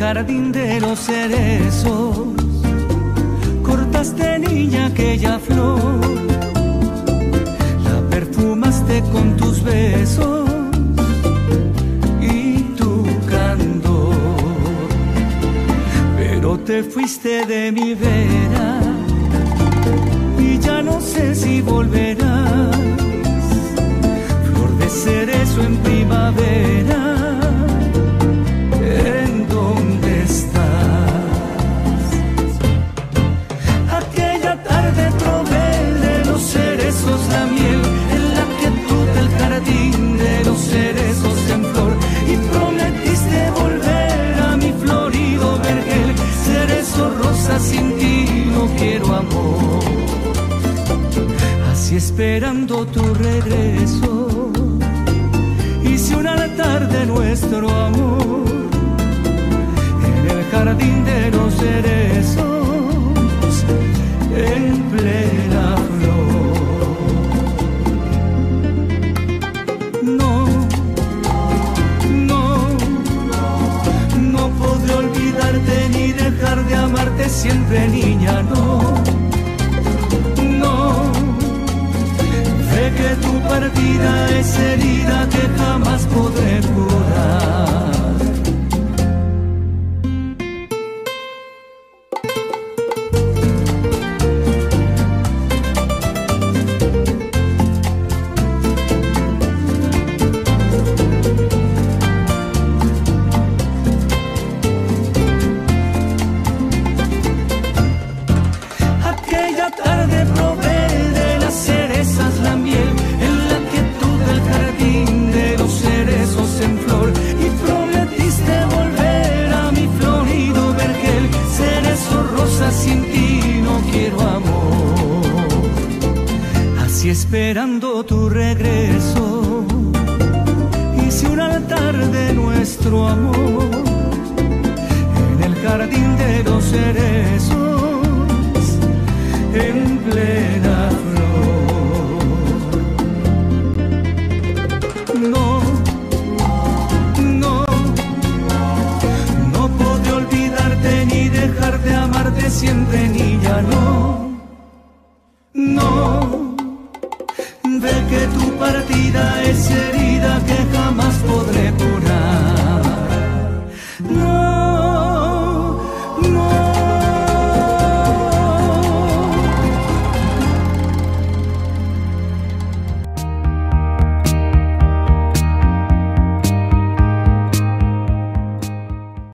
jardín de los cerezos. Cortaste niña aquella flor, la perfumaste con tus besos y tu candor, pero te fuiste de mi vera y ya no sé si volverás, flor de cerezo no quiero amor. Así esperando tu regreso, hice un altar de nuestro amor en el jardín de los cerezos, en plena de amarte siempre, niña, no. No. Partida es herida que jamás podré esperando tu regreso. Hice un altar de nuestro amor en el jardín de los cerezos, en plena flor. No, no, no pude olvidarte ni dejar de amarte siempre tu partida es herida.